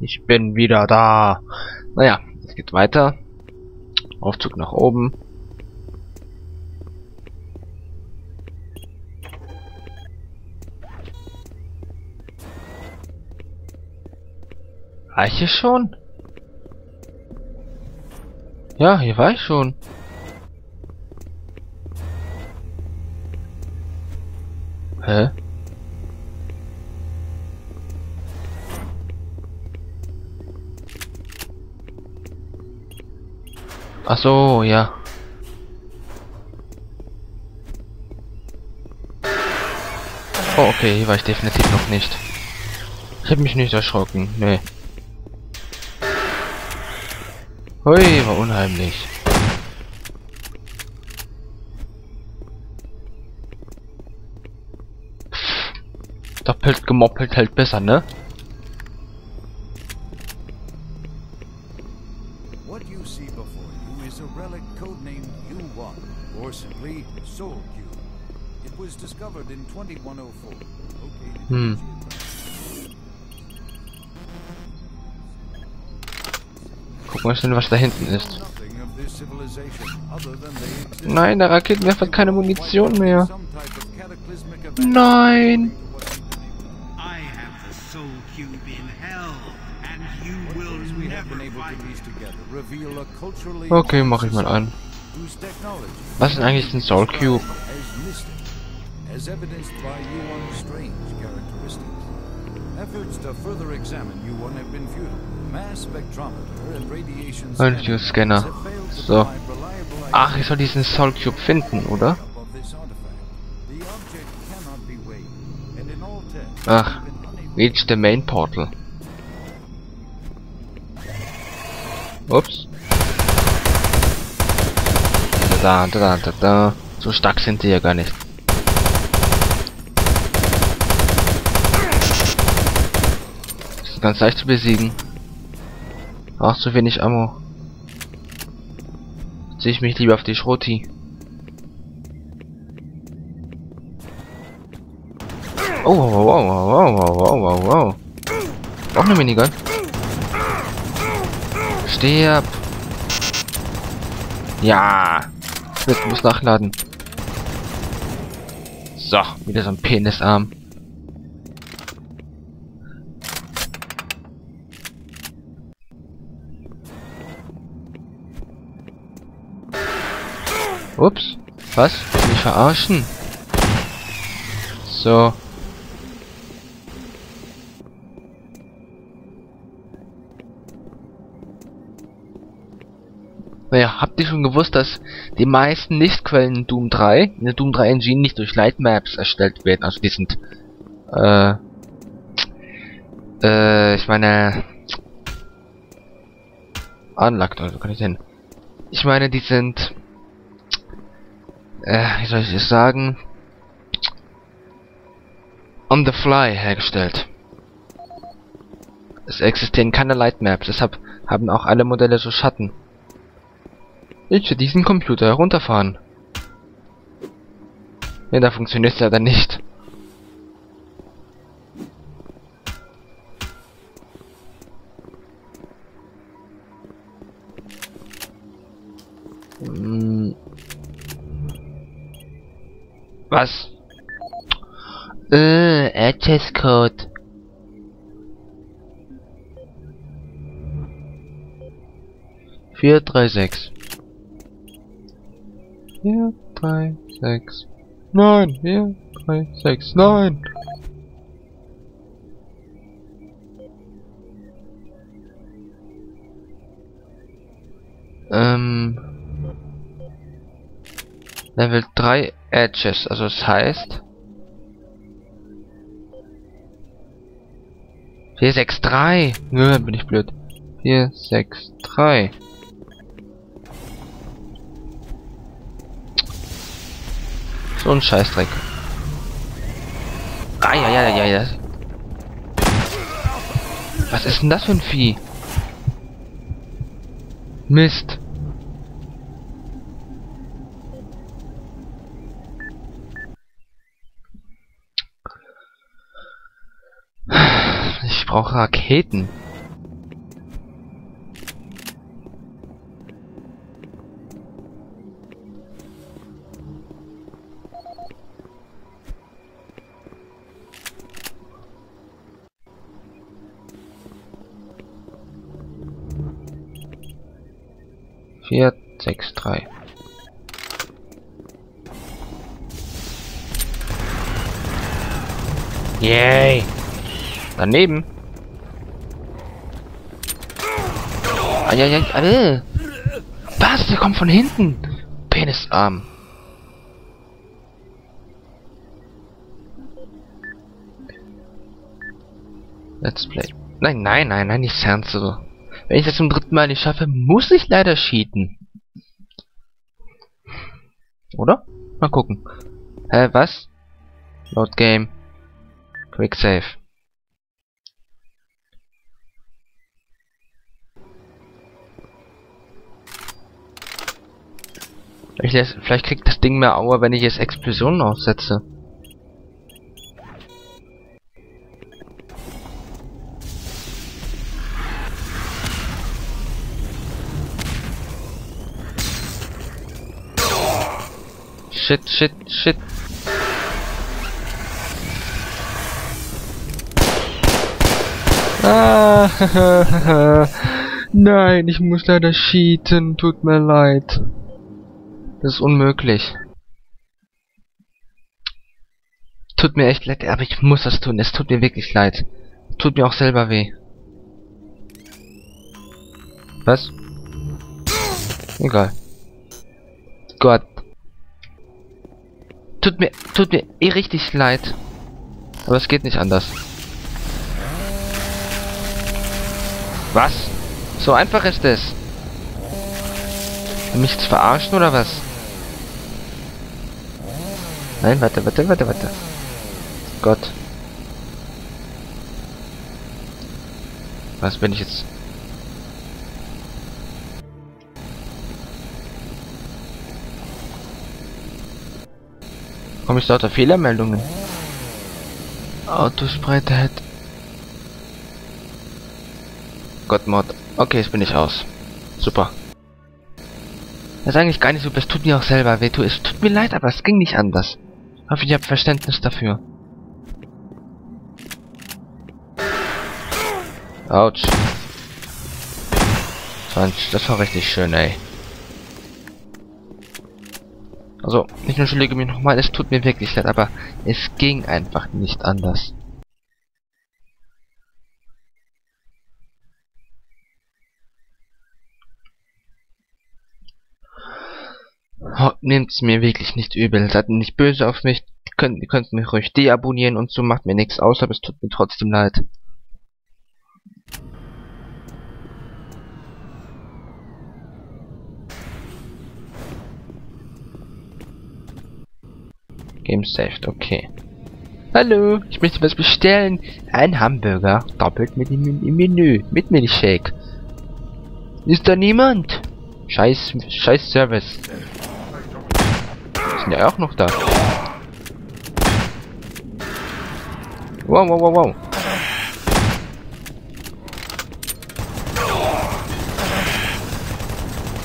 Ich bin wieder da. Naja, es geht weiter. Aufzug nach oben. War ich hier schon? Ja, hier war ich schon. Hä? Ach so, ja. Oh, okay, hier war ich definitiv noch nicht. Ich habe mich nicht erschrocken, nee. Hui, war unheimlich. Doppelt gemoppelt hält besser, ne? In 2104. Hm. Gucken wir schnell, was da hinten ist. Nein, der Raketenwerfer hat keine Munition mehr. Nein! Okay, mache ich mal an. Was ist eigentlich ein Soul Cube? As evidenced by U1's strange characteristics. Efforts to further examine U1 have been futile. Mass spectrometer and radiation Scanner. So. Ach, ich soll diesen Soul Cube finden, oder? Ach, reach the main portal. Ups. Da, da, da, da, da. So stark sind die ja gar nicht. ganz leicht zu besiegen. Ach, zu wenig Ammo. Sehe ich mich lieber auf die Schroti. Oh, wow, wow, wow, wow, wow, wow, wow. Auch eine Minigun. Stirb. Ja. Jetzt muss nachladen. So, wieder so ein Penisarm. Ups. Was? Mich verarschen? So. Naja, habt ihr schon gewusst, dass die meisten Lichtquellen in Doom 3, in der Doom 3 Engine nicht durch Lightmaps erstellt werden? Also die sind, äh, äh, ich meine, unlocked, also kann ich denn? Ich meine, die sind, äh, wie soll ich das sagen? On the fly hergestellt. Es existieren keine Lightmaps, deshalb haben auch alle Modelle so Schatten. Ich will diesen Computer herunterfahren. Ja, da funktioniert es leider nicht. Was? Äh, Access Code. Vier, drei, sechs. Vier, drei, sechs. Nein, vier, drei, sechs, nein. Ähm. Level 3 Edges, also das heißt. 4, 6, 3. Nö, bin ich blöd. 4, 6, 3. So ein Scheißdreck. Ah, ja, ja, ja, ja. Was ist denn das für ein Vieh? Mist. auch Raketen. Vier, sechs, drei. Yay! Daneben. Eieiei, äh. Was? Der kommt von hinten. Penisarm. Let's play. Nein, nein, nein, nein, nicht Sanzo. Wenn ich das zum dritten Mal nicht schaffe, muss ich leider cheaten. Oder? Mal gucken. Hä, was? Load Game. Quick Save. Vielleicht, vielleicht kriegt das Ding mehr Aua, wenn ich jetzt Explosionen aufsetze. Shit, shit, shit. Ah, Nein, ich muss leider cheaten. Tut mir leid. Das ist unmöglich. Tut mir echt leid, aber ich muss das tun. Es tut mir wirklich leid. Tut mir auch selber weh. Was? Egal. Gott. Tut mir, tut mir eh richtig leid. Aber es geht nicht anders. Was? So einfach ist es. Mich zu verarschen oder was? Nein, warte, warte, warte, warte. Gott. Was bin ich jetzt? Komme ich lauter Fehlermeldungen? Autospreite Gottmod. Okay, jetzt bin ich aus. Super. Das ist eigentlich gar nicht so, es tut mir auch selber weh. Es tut mir leid, aber es ging nicht anders. Hoffe, ihr habt Verständnis dafür. Autsch. Das war richtig schön, ey. Also, ich entschuldige mich nochmal, es tut mir wirklich leid, aber es ging einfach nicht anders. Oh, Nehmt's mir wirklich nicht übel, seid nicht böse auf mich, könnt, ihr könnt mich ruhig deabonnieren und so, macht mir nichts aus, aber es tut mir trotzdem leid. Game saved, okay. Hallo, ich möchte was bestellen. Ein Hamburger, doppelt mit dem im Menü, mit Milchshake. Ist da niemand? Scheiß, scheiß Service. Sind ja auch noch da. Wow, wow, wow, wow.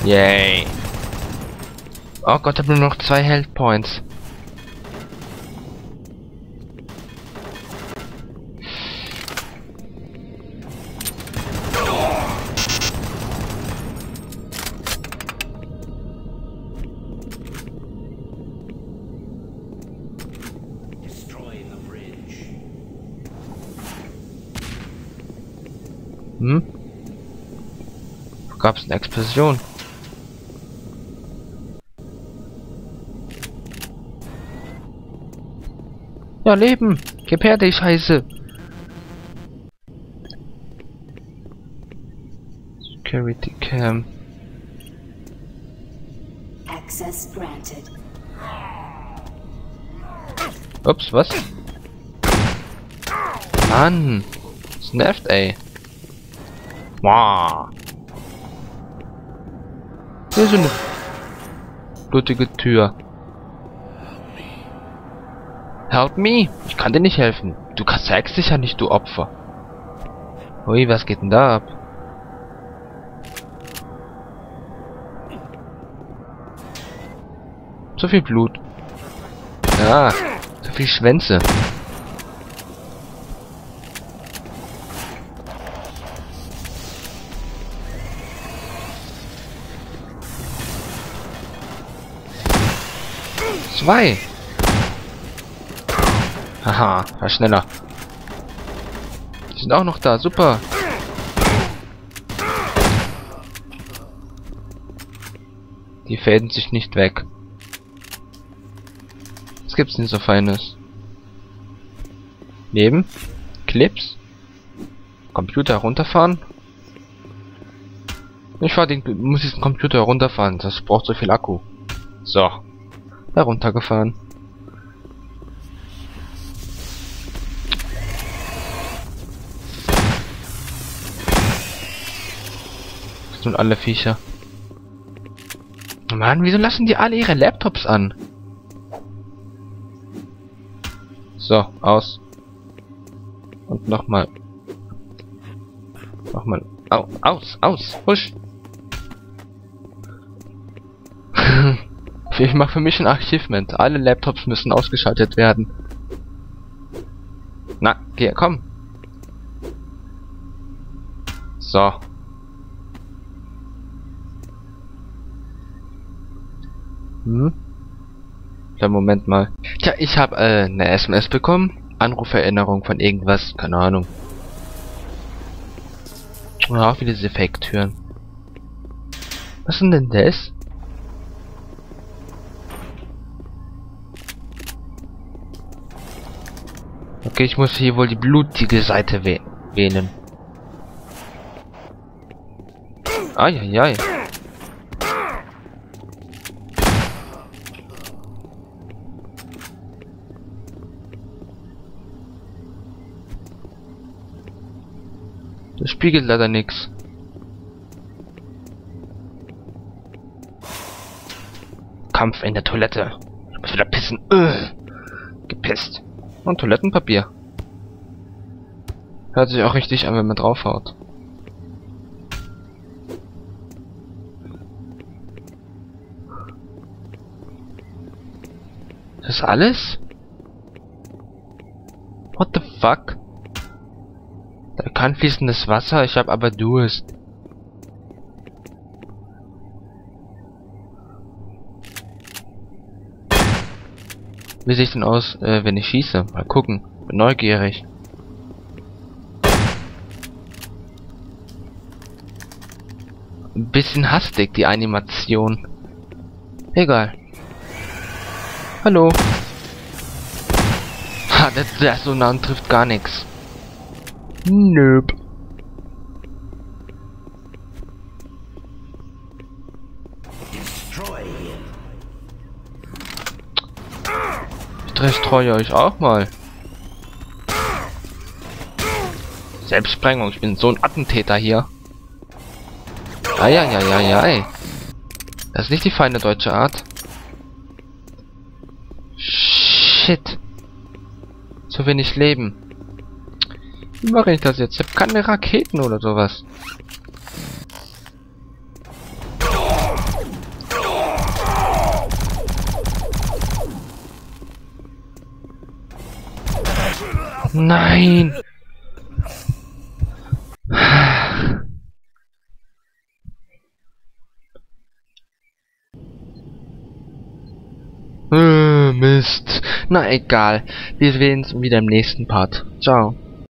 Yay. Oh Gott, ich habe nur noch zwei Health Points. Gab's eine Explosion? Ja, Leben! Gib her, die Scheiße! Security Cam. Access granted. Ups, was? Mann! Nervt, ey. Wow. Hier ist eine blutige Tür. Help me! Ich kann dir nicht helfen. Du zeigst dich ja nicht, du Opfer. Ui, was geht denn da ab? So viel Blut. Ja, so viel Schwänze. Zwei. Haha, war schneller. Die sind auch noch da, super. Die fäden sich nicht weg. Was gibt's denn so Feines? Leben? Clips? Computer runterfahren? Ich fahr den, muss diesen Computer runterfahren, das braucht so viel Akku. So. Heruntergefahren. Das sind alle Viecher. Mann, wieso lassen die alle ihre Laptops an? So, aus. Und nochmal. Nochmal. Au, aus, aus, husch. Ich mache für mich ein Achievement. Alle Laptops müssen ausgeschaltet werden. Na, geh, komm. So. Hm? Ja, Moment mal. Tja, ich habe äh, eine SMS bekommen. Anruferinnerung von irgendwas. Keine Ahnung. Und auch wieder diese Fake-Türen. Was ist denn das? Okay, ich muss hier wohl die blutige Seite wäh wählen. Eieiei. Das spiegelt leider nichts. Kampf in der Toilette. Ich muss wieder pissen. Ugh. Und Toilettenpapier. Hört sich auch richtig an, wenn man draufhaut. Das ist alles? What the fuck? Da kann fließendes Wasser, ich habe aber Durst. Wie sieht denn aus, äh, wenn ich schieße? Mal gucken. Bin neugierig. Bisschen hastig, die Animation. Egal. Hallo. Ha, der, der so nah trifft gar nichts. Nöp. Ich destroye euch auch mal. Selbstsprengung, ich bin so ein Attentäter hier. Eieieiei. Das ist nicht die feine deutsche Art. Shit. Zu wenig Leben. Wie mache ich das jetzt? Ich habe keine Raketen oder sowas. Nein! Äh, Mist. Na egal. Wir sehen uns wieder im nächsten Part. Ciao.